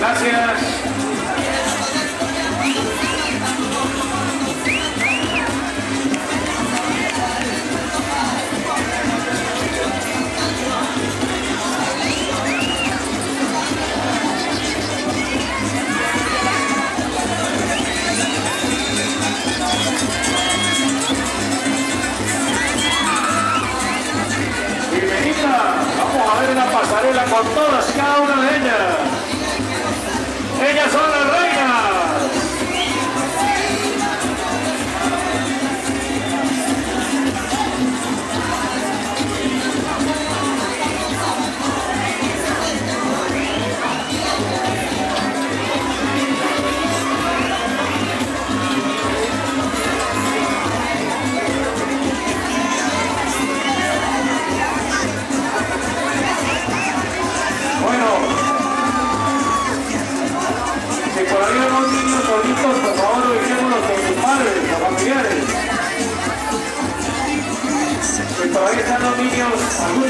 Gracias. Bienvenida. Vamos a ver una pasarela con todas por favor, ubiquémonos con sus padres familiares. Los algún